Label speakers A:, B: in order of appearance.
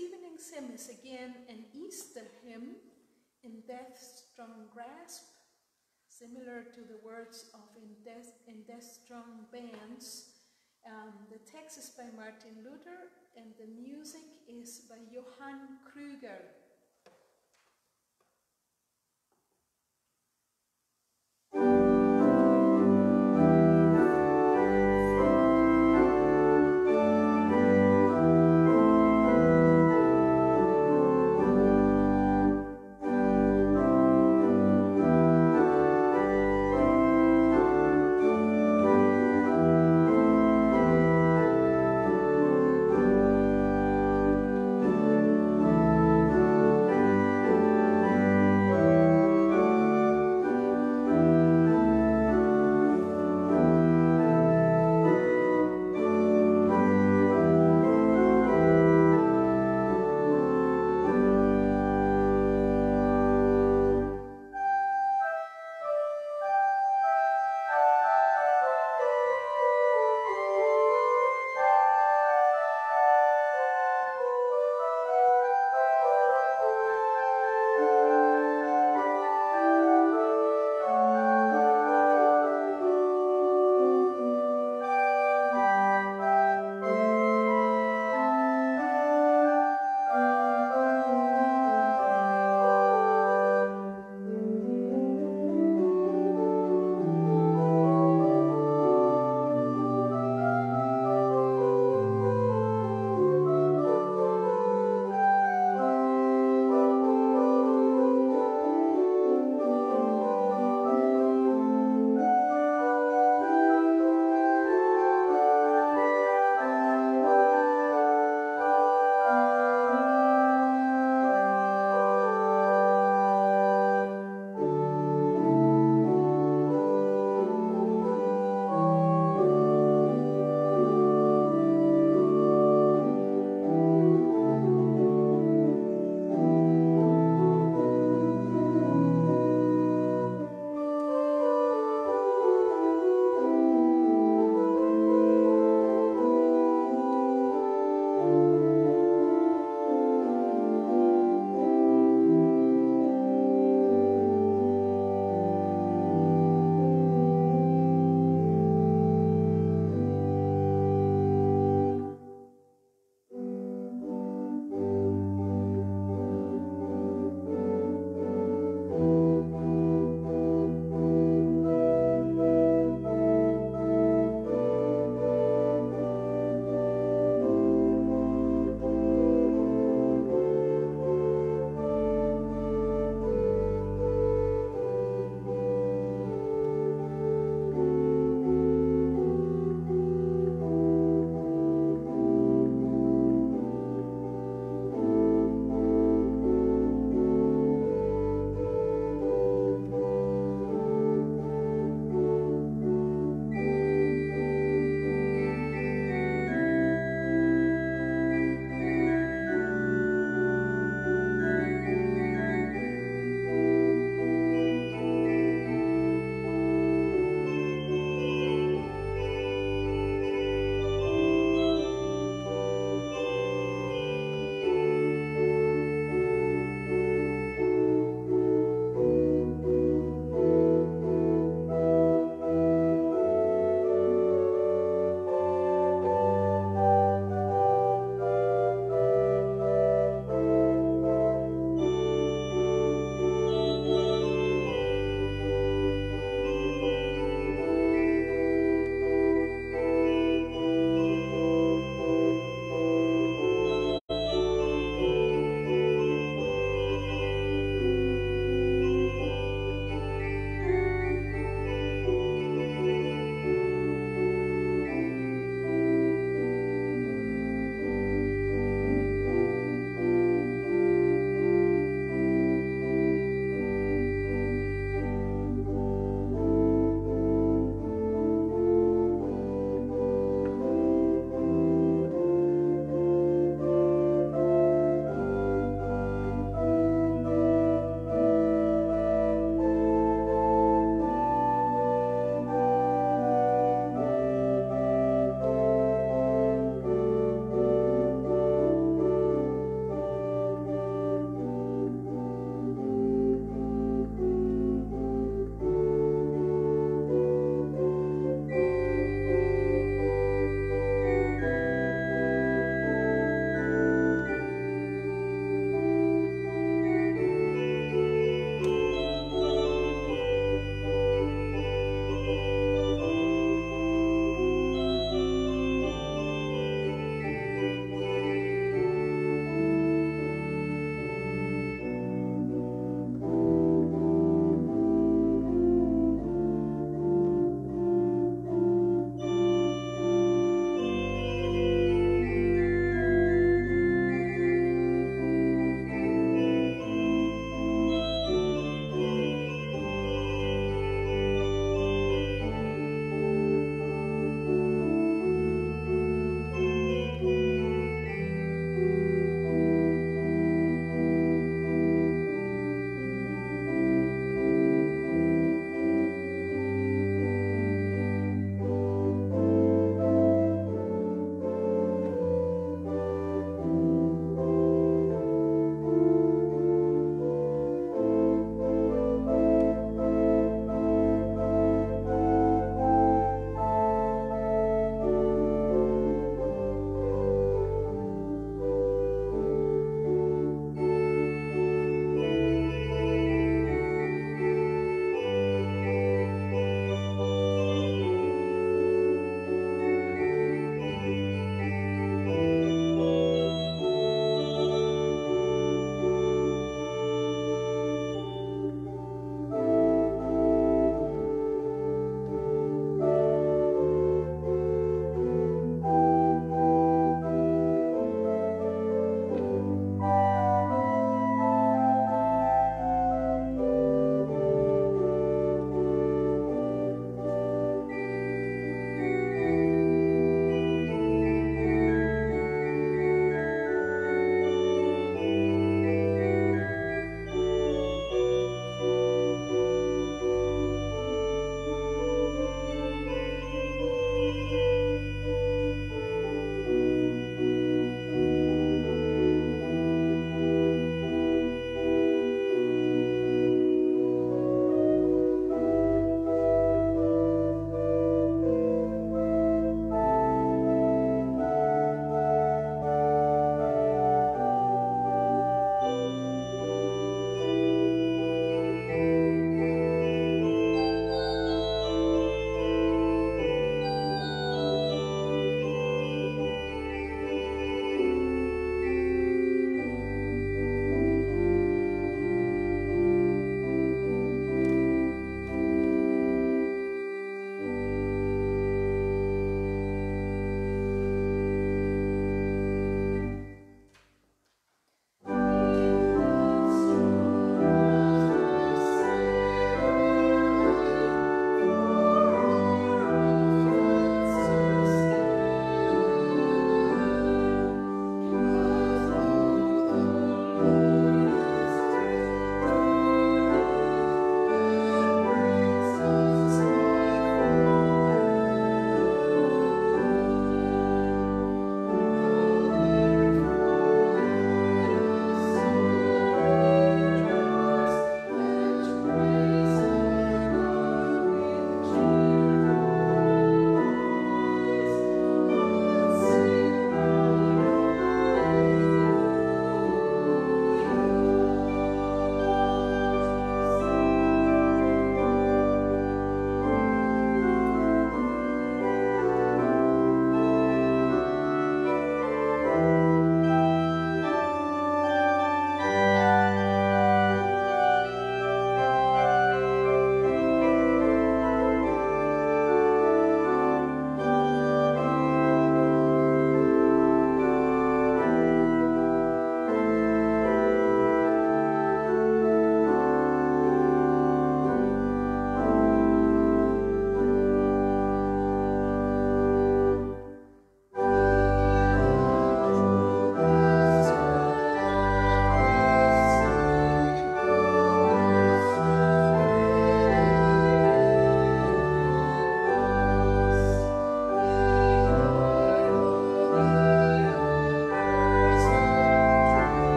A: evening's hymn is again an Easter hymn in death's strong grasp, similar to the words of In Death, in death's Strong Bands. Um, the text is by Martin Luther and the music is by Johann Crüger.